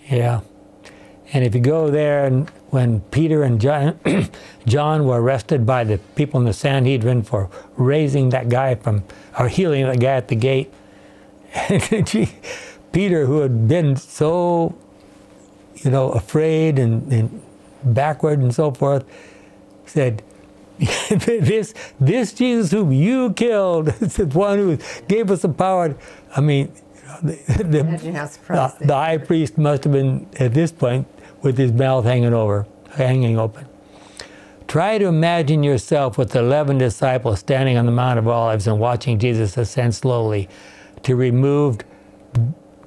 yeah. And if you go there, and when Peter and John, were arrested by the people in the Sanhedrin for raising that guy from, or healing that guy at the gate, Peter, who had been so, you know, afraid and, and backward and so forth, said, "This this Jesus whom you killed is the one who gave us the power." I mean, the, the, Imagine how surprised the, the high priest must have been at this point with his mouth hanging over, hanging open. Try to imagine yourself with the 11 disciples standing on the Mount of Olives and watching Jesus ascend slowly to removed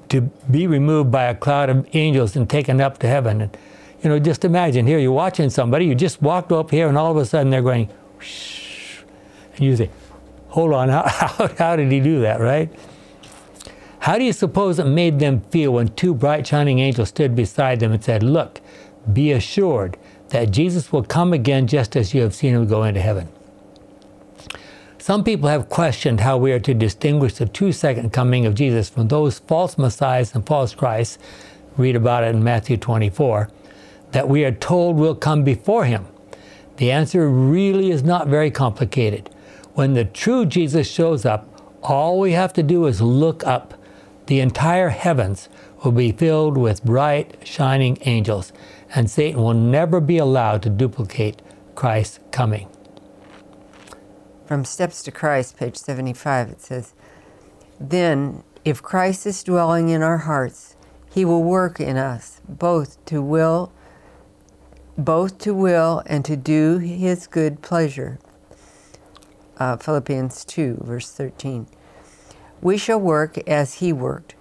to be removed by a cloud of angels and taken up to heaven. You know, just imagine here you're watching somebody, you just walked up here and all of a sudden they're going, Whoosh, and you say, hold on, how, how, how did he do that, right? How do you suppose it made them feel when two bright shining angels stood beside them and said, Look, be assured that Jesus will come again just as you have seen him go into heaven? Some people have questioned how we are to distinguish the true second coming of Jesus from those false messiahs and false Christs, read about it in Matthew 24, that we are told will come before him. The answer really is not very complicated. When the true Jesus shows up, all we have to do is look up. The entire heavens will be filled with bright, shining angels, and Satan will never be allowed to duplicate Christ's coming. From Steps to Christ, page 75, it says, Then, if Christ is dwelling in our hearts, he will work in us both to will both to will and to do his good pleasure. Uh, Philippians 2, verse 13. We shall work as he worked.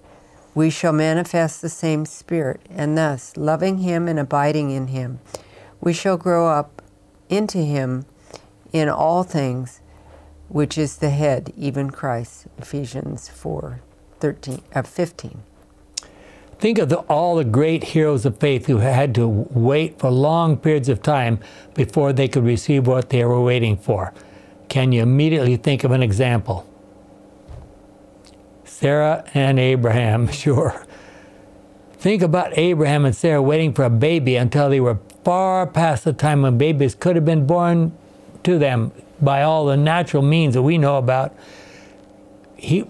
We shall manifest the same spirit, and thus, loving him and abiding in him, we shall grow up into him in all things, which is the head, even Christ. Ephesians 4, 13, uh, 15. Think of the, all the great heroes of faith who had to wait for long periods of time before they could receive what they were waiting for. Can you immediately think of an example? Sarah and Abraham, sure. Think about Abraham and Sarah waiting for a baby until they were far past the time when babies could have been born to them by all the natural means that we know about. He,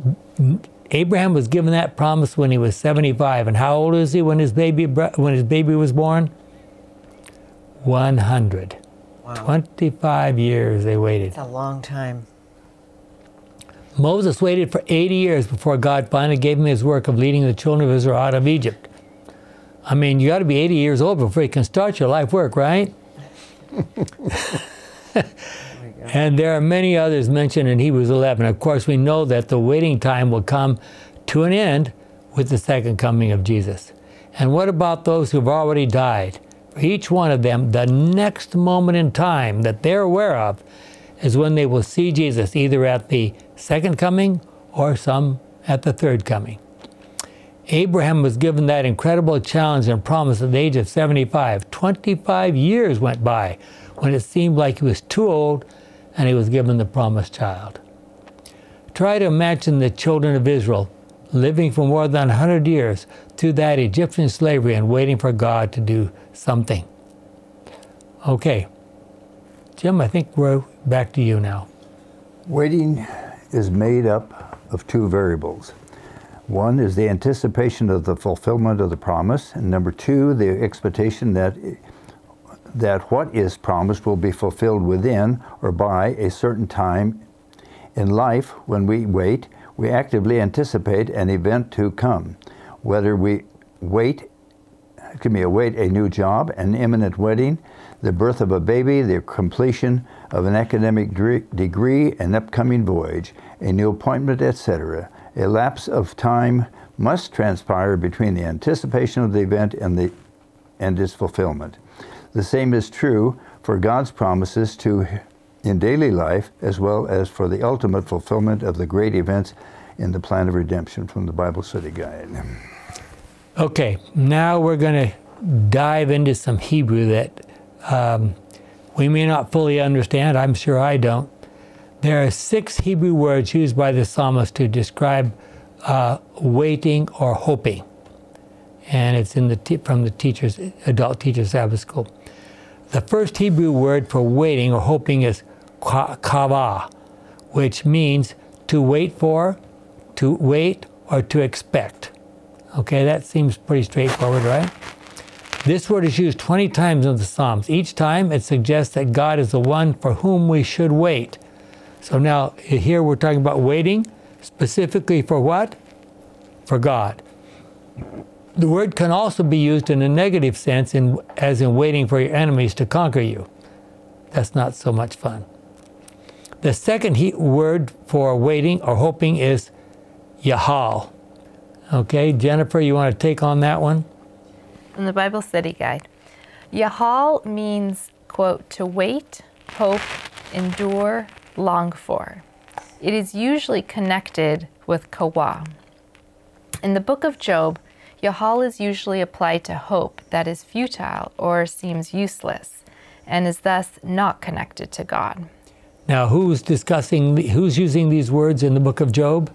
Abraham was given that promise when he was 75, and how old is he when his baby when his baby was born? 100. 25 years they waited. It's a long time. Moses waited for 80 years before God finally gave him his work of leading the children of Israel out of Egypt. I mean, you got to be 80 years old before you can start your life work, right? and there are many others mentioned in Hebrews 11. Of course, we know that the waiting time will come to an end with the second coming of Jesus. And what about those who've already died? For each one of them, the next moment in time that they're aware of is when they will see Jesus, either at the second coming or some at the third coming. Abraham was given that incredible challenge and promise at the age of 75. 25 years went by when it seemed like he was too old and he was given the promised child. Try to imagine the children of Israel living for more than 100 years through that Egyptian slavery and waiting for God to do something. Okay. Jim, I think we're back to you now. Waiting is made up of two variables. One is the anticipation of the fulfillment of the promise, and number two, the expectation that that what is promised will be fulfilled within or by a certain time in life. When we wait we actively anticipate an event to come. Whether we wait excuse me await a new job an imminent wedding the birth of a baby the completion of an academic degree an upcoming voyage a new appointment etc a lapse of time must transpire between the anticipation of the event and the and its fulfillment the same is true for God's promises to in daily life as well as for the ultimate fulfillment of the great events in the plan of redemption from the Bible Study Guide. Okay, now we're going to dive into some Hebrew that um, we may not fully understand. I'm sure I don't. There are six Hebrew words used by the psalmist to describe uh, waiting or hoping, and it's in the from the teachers, adult teachers Sabbath school. The first Hebrew word for waiting or hoping is kavah, which means to wait for, to wait, or to expect. Okay, that seems pretty straightforward, right? This word is used 20 times in the Psalms. Each time it suggests that God is the one for whom we should wait. So now here we're talking about waiting, specifically for what? For God. The word can also be used in a negative sense, in, as in waiting for your enemies to conquer you. That's not so much fun. The second he, word for waiting or hoping is Yahal. Okay, Jennifer, you want to take on that one? In the Bible Study Guide, Yahal means, quote, to wait, hope, endure, long for. It is usually connected with Kawah. In the book of Job, Yahal is usually applied to hope that is futile or seems useless and is thus not connected to God. Now, who's discussing, who's using these words in the book of Job?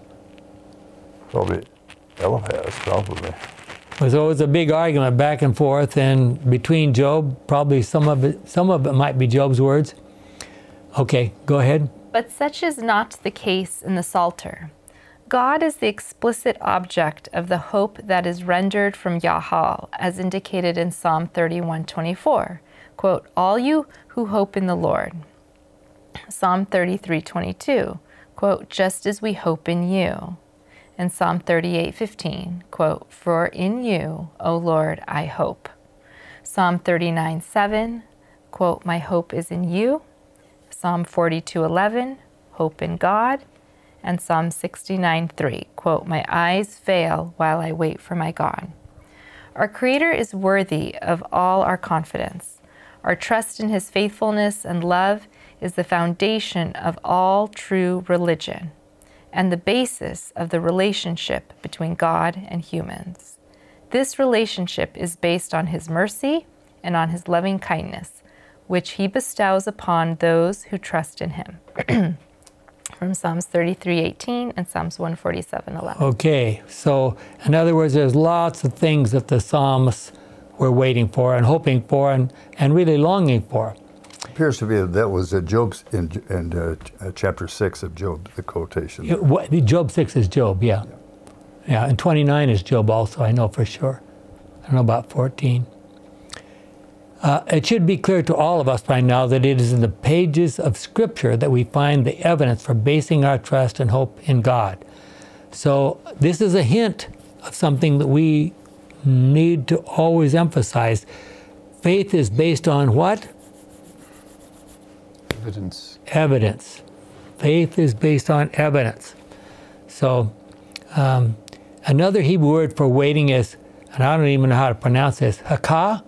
Probably Eliphaz, probably. There's always a big argument back and forth, and between Job, probably some of it, some of it might be Job's words. Okay, go ahead. But such is not the case in the Psalter. God is the explicit object of the hope that is rendered from Yahal, as indicated in Psalm 31:24. Quote, "All you who hope in the Lord." Psalm 33:22. Quote, "Just as we hope in you." And Psalm 38:15. Quote, "For in you, O Lord, I hope." Psalm 39:7. Quote, "My hope is in you." Psalm 42:11. Hope in God and Psalm 69 3, quote, My eyes fail while I wait for my God. Our Creator is worthy of all our confidence. Our trust in His faithfulness and love is the foundation of all true religion and the basis of the relationship between God and humans. This relationship is based on His mercy and on His loving kindness, which He bestows upon those who trust in Him. from Psalms 33:18 and Psalms 147:11. Okay, so in other words, there's lots of things that the psalmists were waiting for and hoping for and, and really longing for. appears to be that was uh, Job's in, in uh, uh, chapter six of Job, the quotation. It, Job six is Job, yeah. yeah, yeah, and 29 is Job also. I know for sure. I don't know about 14. Uh, it should be clear to all of us by now that it is in the pages of Scripture that we find the evidence for basing our trust and hope in God. So, this is a hint of something that we need to always emphasize. Faith is based on what? Evidence. Evidence. Faith is based on evidence. So, um, Another Hebrew word for waiting is, and I don't even know how to pronounce this, hakah.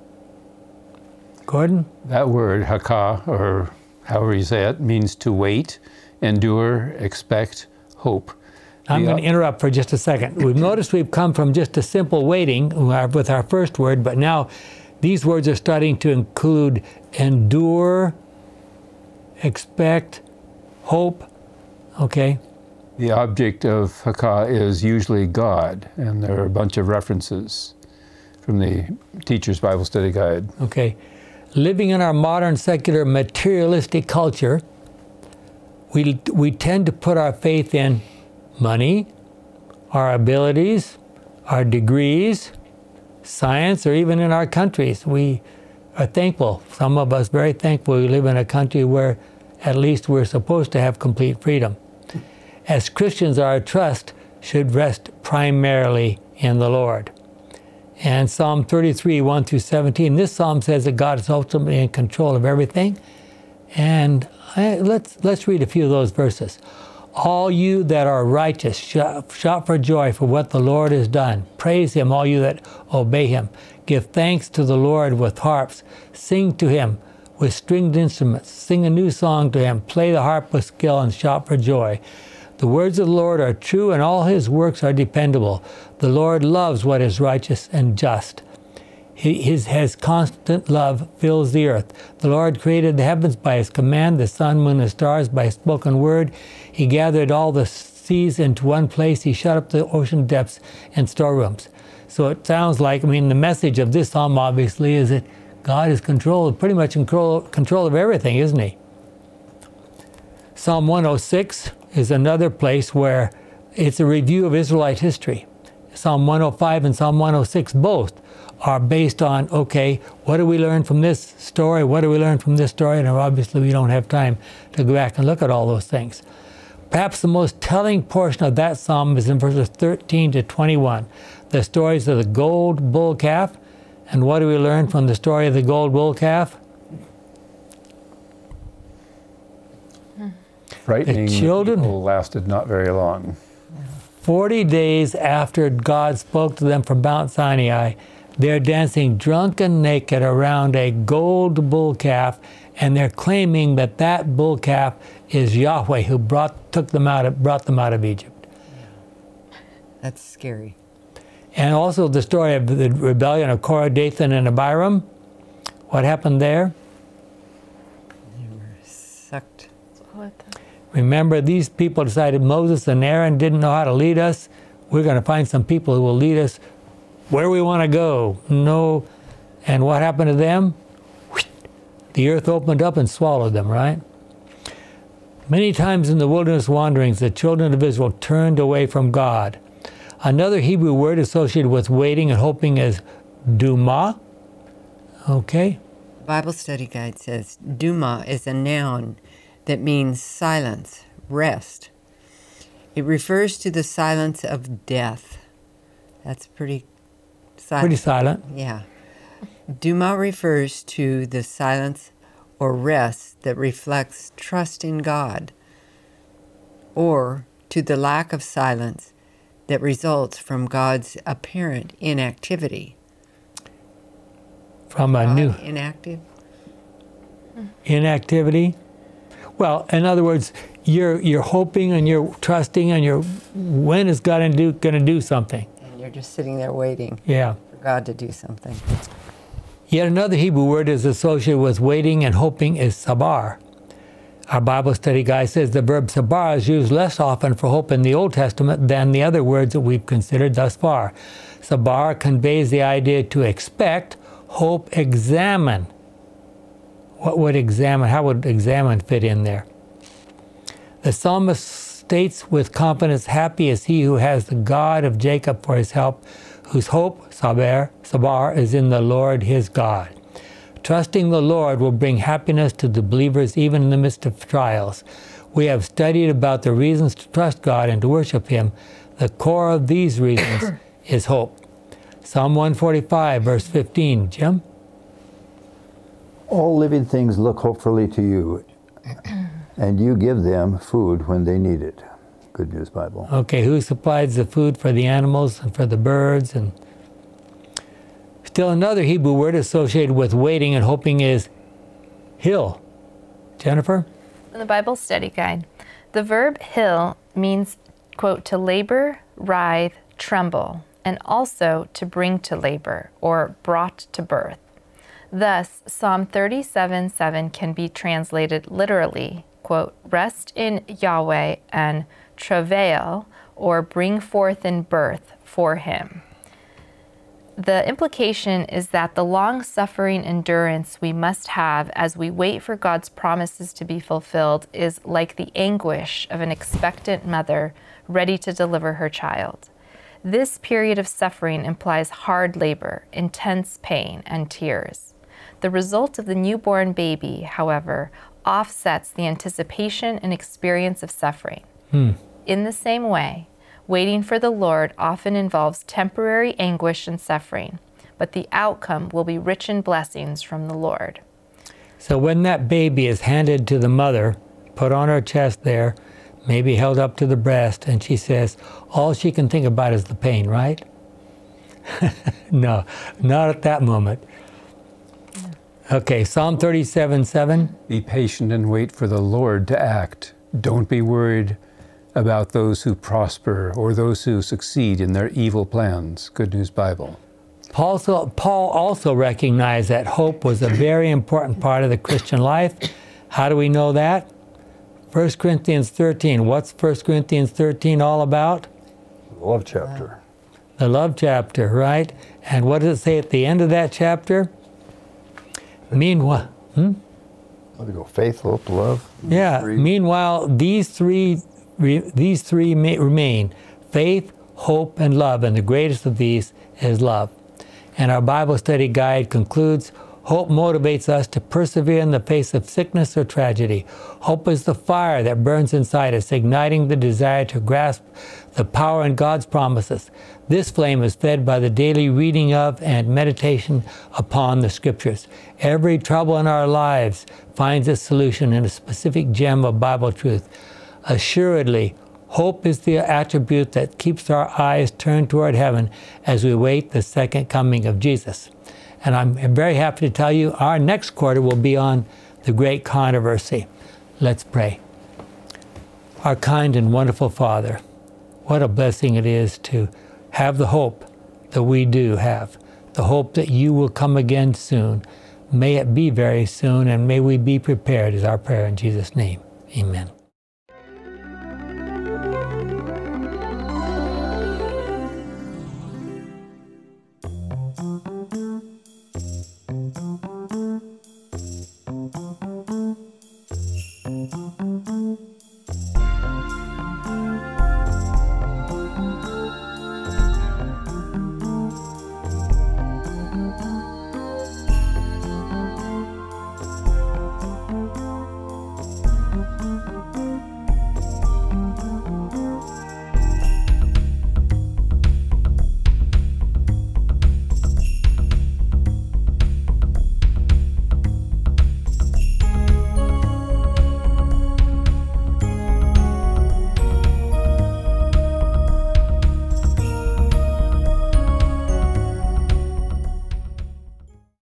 Gordon? That word, hakah, or however you say it, means to wait, endure, expect, hope. I'm The- going to uh, interrupt for just a second. We've noticed we've come from just a simple waiting uh, with our first word, but now these words are starting to include endure, expect, hope. Okay? The object of Hakah is usually God, and there are a bunch of references from the Teacher's Bible Study Guide. Okay. Living in our modern secular materialistic culture, we, we tend to put our faith in money, our abilities, our degrees, science, or even in our countries. We are thankful, some of us very thankful, we live in a country where at least we're supposed to have complete freedom. As Christians, our trust should rest primarily in the Lord. And Psalm 33, 1 through 17, this psalm says that God is ultimately in control of everything. And I, let's, let's read a few of those verses. All you that are righteous, shout, shout for joy for what the Lord has done. Praise him, all you that obey him. Give thanks to the Lord with harps. Sing to him with stringed instruments. Sing a new song to him. Play the harp with skill and shout for joy. The words of the Lord are true and all his works are dependable. The Lord loves what is righteous and just. His, his constant love fills the earth. The Lord created the heavens by his command, the sun, moon, and stars by his spoken word. He gathered all the seas into one place. He shut up the ocean depths and storerooms. So it sounds like, I mean, the message of this psalm obviously is that God is control, pretty much in control, control of everything, isn't he? Psalm 106 is another place where it's a review of Israelite history. Psalm 105 and Psalm 106 both are based on okay, what do we learn from this story? What do we learn from this story? And obviously, we don't have time to go back and look at all those things. Perhaps the most telling portion of that psalm is in verses 13 to 21, the stories of the gold bull calf. And what do we learn from the story of the gold bull calf? Frightening children- people lasted not very long. 40 days after God spoke to them from Mount Sinai, they're dancing drunk and naked around a gold bull calf, and they're claiming that that bull calf is Yahweh who brought, took them out of, brought them out of Egypt. That's scary. And also the story of the rebellion of Korah, Dathan, and Abiram. What happened there? They were sucked. Remember, these people decided Moses and Aaron didn't know how to lead us. We're going to find some people who will lead us where we want to go. No. And what happened to them? The earth opened up and swallowed them, right? Many times in the wilderness wanderings, the children of Israel turned away from God. Another Hebrew word associated with waiting and hoping is duma. Okay? Bible Study Guide says Duma is a noun that means silence, rest. It refers to the silence of death. That's pretty silent. Pretty silent. Yeah. Duma refers to the silence or rest that reflects trust in God, or to the lack of silence that results from God's apparent inactivity. From a uh, new inactive? inactivity. Well, in other words, you're you're hoping and you're trusting and you're when is God gonna do gonna do something? And you're just sitting there waiting Yeah. for God to do something. Yet another Hebrew word is associated with waiting and hoping is sabar. Our Bible study guy says the verb sabar is used less often for hope in the Old Testament than the other words that we've considered thus far. Sabar conveys the idea to expect, hope, examine. What would examine? How would examine fit in there? The psalmist states with confidence, Happy is he who has the God of Jacob for his help, whose hope, Sabar, Sabar, is in the Lord his God. Trusting the Lord will bring happiness to the believers even in the midst of trials. We have studied about the reasons to trust God and to worship Him. The core of these reasons is hope. Psalm 145, verse 15. Jim? All living things look hopefully to you, and you give them food when they need it. Good News Bible. Okay, who supplies the food for the animals and for the birds? And still another Hebrew word associated with waiting and hoping is hill. Jennifer? In the Bible Study Guide, the verb hill means, quote, to labor, writhe, tremble, and also to bring to labor or brought to birth. Thus, Psalm 37 7 can be translated literally, quote, rest in Yahweh and travail or bring forth in birth for him. The implication is that the long suffering endurance we must have as we wait for God's promises to be fulfilled is like the anguish of an expectant mother ready to deliver her child. This period of suffering implies hard labor, intense pain, and tears. The result of the newborn baby, however, offsets the anticipation and experience of suffering. Hmm. In the same way, Waiting for the Lord often involves temporary anguish and suffering, but the outcome will be rich in blessings from the Lord. So when that baby is handed to the mother, put on her chest there, maybe held up to the breast, and she says, all she can think about is the pain, right? no, not at that moment. Okay, Psalm 37 7. Be patient and wait for the Lord to act. Don't be worried about those who prosper or those who succeed in their evil plans. Good News Bible. Paul also, Paul also recognized that hope was a very important part of the Christian life. How do we know that? 1 Corinthians 13. What's 1 Corinthians 13 all about? Love chapter. The love chapter, right? And what does it say at the end of that chapter? Meanwhile, hmm? Let me go. Faith, hope, love. Yeah. Three. Meanwhile, these three re, these three may remain faith, hope, and love, and the greatest of these is love. And our Bible study guide concludes Hope motivates us to persevere in the face of sickness or tragedy. Hope is the fire that burns inside us, igniting the desire to grasp the power in God's promises. This flame is fed by the daily reading of and meditation upon the Scriptures. Every trouble in our lives finds a solution in a specific gem of Bible truth. Assuredly, hope is the attribute that keeps our eyes turned toward heaven as we wait the second coming of Jesus. And I'm very happy to tell you our next quarter will be on the great controversy. Let's pray. Our kind and wonderful Father, what a blessing it is to have the hope that we do have, the hope that you will come again soon. May it be very soon, and may we be prepared, is our prayer in Jesus' name. Amen.